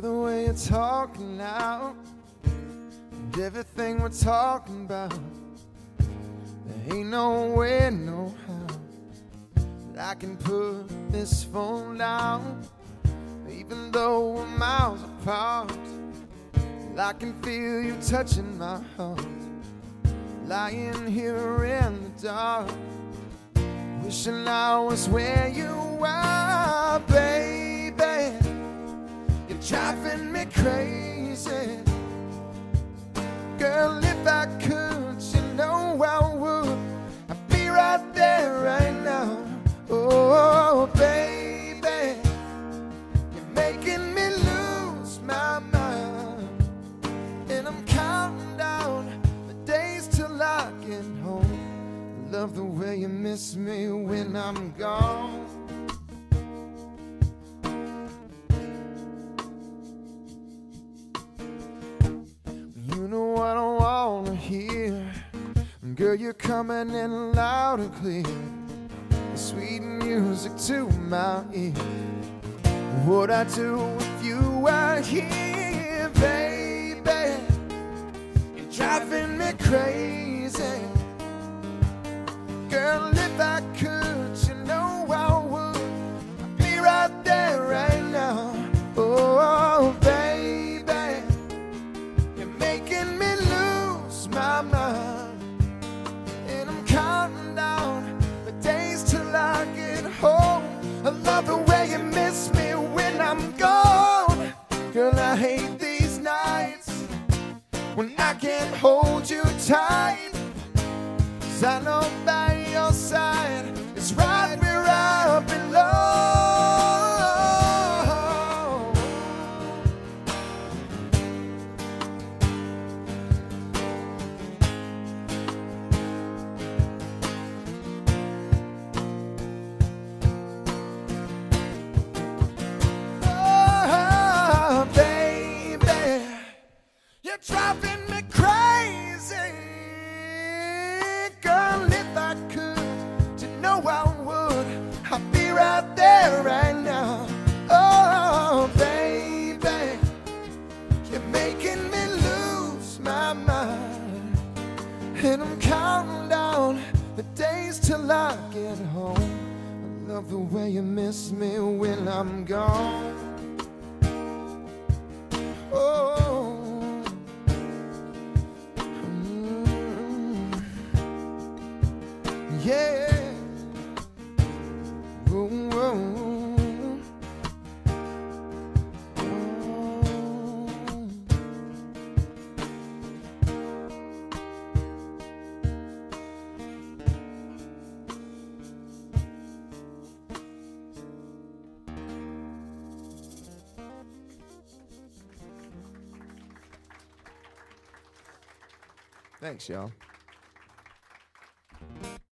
The way you're talking now, and everything we're talking about, there ain't no way, no how that I can put this phone down, even though we're miles apart. I can feel you touching my heart, lying here in the dark, wishing I was where you are, driving me crazy, girl. If I could, you know I would. I'd be right there right now, oh baby. You're making me lose my mind. And I'm counting down the days till I get home. Love the way you miss me when I'm gone. Girl, you're coming in loud and clear. Sweet music to my ear. What I do if you were here, baby? You're driving me crazy. Girl, if I could, when I can't hold you tight. Cause I know by your side is right And I'm counting down the days till I get home. I love the way you miss me when I'm gone. Oh. Mm. Yeah. Thanks, y'all.